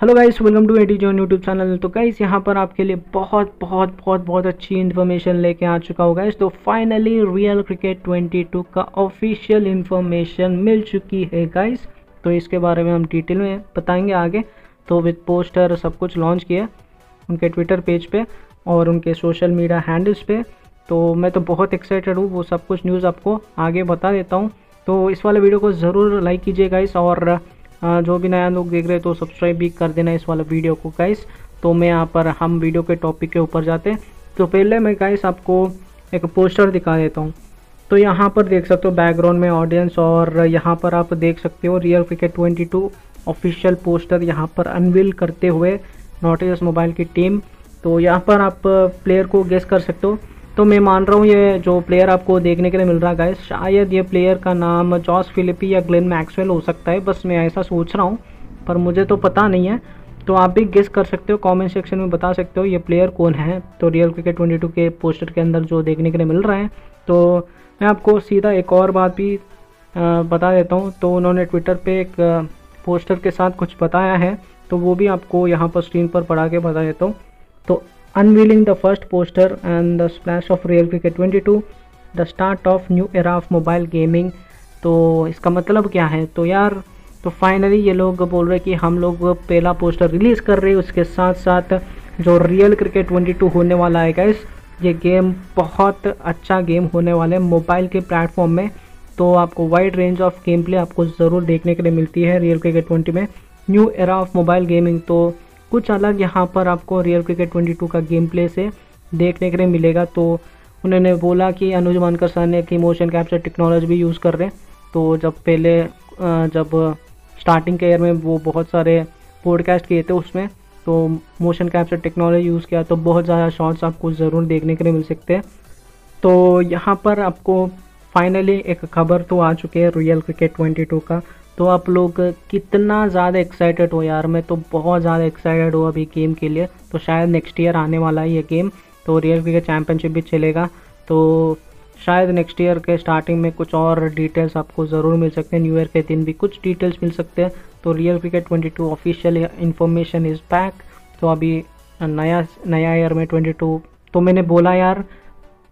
Hello guys welcome to एटी John YouTube channel तो guys यहाँ पर आपके लिए बहुत बहुत बहुत बहुत अच्छी इन्फॉर्मेशन लेके आ चुका हूँ गाइस तो फाइनली रियल क्रिकेट 22 का ऑफिशियल इन्फॉर्मेशन मिल चुकी है गाइस तो इसके बारे में हम डिटेल में बताएँगे आगे। तो विद पोस्टर सब कुछ लॉन्च किया उनके ट्विटर पेज पे और उनके सोशल मीडिया हैंडल्स पे। तो मैं तो बहुत एक्साइटेड हूँ, वो सब कुछ न्यूज़ आपको आगे बता देता हूँ। तो इस वाले वीडियो को ज़रूर लाइक कीजिए गाइस और जो भी नया लोग देख रहे हैं तो सब्सक्राइब भी कर देना इस वाला वीडियो को गाइस तो मैं यहाँ पर हम वीडियो के टॉपिक के ऊपर जाते हैं. तो पहले मैं गाइस आपको एक पोस्टर दिखा देता हूँ. तो यहाँ पर देख सकते हो बैकग्राउंड में ऑडियंस और यहाँ पर आप देख सकते हो रियल क्रिकेट 22 ऑफिशियल पोस्टर यहाँ पर अनविल करते हुए नोटिस मोबाइल की टीम तो यहाँ पर आप प्लेयर को गेस कर सकते हो. तो मैं मान रहा हूँ ये जो प्लेयर आपको देखने के लिए मिल रहा है गाइस शायद ये प्लेयर का नाम जॉस फिलिपी या ग्लेन मैक्सवेल हो सकता है, बस मैं ऐसा सोच रहा हूँ, पर मुझे तो पता नहीं है। तो आप भी गेस कर सकते हो कमेंट सेक्शन में बता सकते हो ये प्लेयर कौन है। तो रियल क्रिकेट 22 के पोस्टर के अंदर जो देखने के लिए मिल रहा है तो मैं आपको सीधा एक और बात भी बता देता हूँ। तो उन्होंने ट्विटर पे एक पोस्टर के साथ कुछ बताया है तो वो भी आपको यहाँ पर स्क्रीन पर पढ़ा के बता देता हूँ। तो unveiling the first poster and the splash of Real Cricket 22 the start of new era of mobile gaming. तो इसका मतलब क्या है? तो यार तो फाइनली ये लोग बोल रहे कि हम लोग पहला पोस्टर रिलीज़ कर रहे हैं, उसके साथ साथ जो रियल क्रिकेट 22 होने वाला है गाइस ये गेम बहुत अच्छा गेम होने वाला है मोबाइल के प्लेटफॉर्म में। तो आपको wide range of game play आपको ज़रूर देखने के लिए मिलती है रियल क्रिकेट 20 में। New era of mobile gaming तो कुछ अलग यहाँ पर आपको रियल क्रिकेट 22 का गेम प्ले से देखने के लिए मिलेगा। तो उन्होंने बोला कि अनुज मानकर सर ने कि मोशन कैप्चर टेक्नोलॉजी भी यूज़ कर रहे हैं। तो जब पहले जब स्टार्टिंग के ईयर में वो बहुत सारे पॉडकास्ट किए थे उसमें तो मोशन कैप्चर टेक्नोलॉजी यूज़ किया तो बहुत ज़्यादा शॉट्स आपको ज़रूर देखने के लिए मिल सकते हैं। तो यहाँ पर आपको फाइनली एक खबर तो आ चुकी है रियल क्रिकेट 22 का। तो आप लोग कितना ज़्यादा एक्साइटेड हो यार? मैं तो बहुत ज़्यादा एक्साइटेड हूँ अभी गेम के लिए। तो शायद नेक्स्ट ईयर आने वाला है ये गेम तो रियल क्रिकेट चैम्पियनशिप भी चलेगा। तो शायद नेक्स्ट ईयर के स्टार्टिंग में कुछ और डिटेल्स आपको ज़रूर मिल सकते हैं। न्यू ईयर के दिन भी कुछ डिटेल्स मिल सकते हैं। तो real cricket 22 official information is back तो अभी नया नया ईयर में 22 तो मैंने बोला यार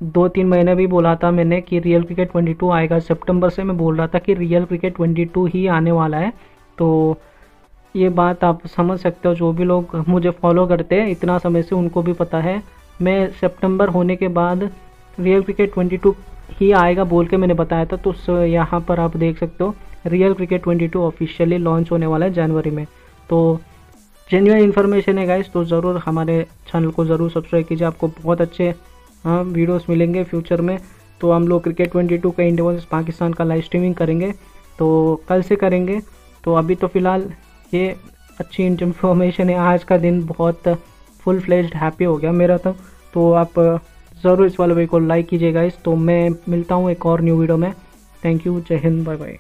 दो तीन महीने भी बोला था मैंने कि रियल क्रिकेट 22 आएगा। सितंबर से मैं बोल रहा था कि रियल क्रिकेट 22 ही आने वाला है। तो ये बात आप समझ सकते हो, जो भी लोग मुझे फॉलो करते हैं, इतना समय से उनको भी पता है। मैं सितंबर होने के बाद रियल क्रिकेट 22 ही आएगा बोल के मैंने बताया था तो यहाँ पर आप देख सकते हो रियल क्रिकेट 22 ऑफिशियली लॉन्च होने वाला है जनवरी में। तो जेन्यून इन्फॉर्मेशन है गाइस तो ज़रूर हमारे चैनल को ज़रूर सब्सक्राइब कीजिए। आपको बहुत अच्छे हाँ वीडियोस मिलेंगे फ्यूचर में। तो हम लोग क्रिकेट ट्वेंटी टू का इंडिया वर्सेस पाकिस्तान का लाइव स्ट्रीमिंग करेंगे। तो कल से करेंगे। तो अभी तो फ़िलहाल ये अच्छी इन्फॉर्मेशन है। आज का दिन बहुत फुल फ्लेज्ड हैप्पी हो गया मेरा तो। तो आप ज़रूर इस वाले वीडियो को लाइक कीजिएगा इस तो मैं मिलता हूँ एक और न्यू वीडियो में। थैंक यू जय हिंद बाय बाय